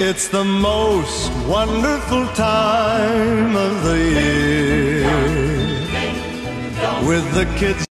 It's the most wonderful time of the year with the kids.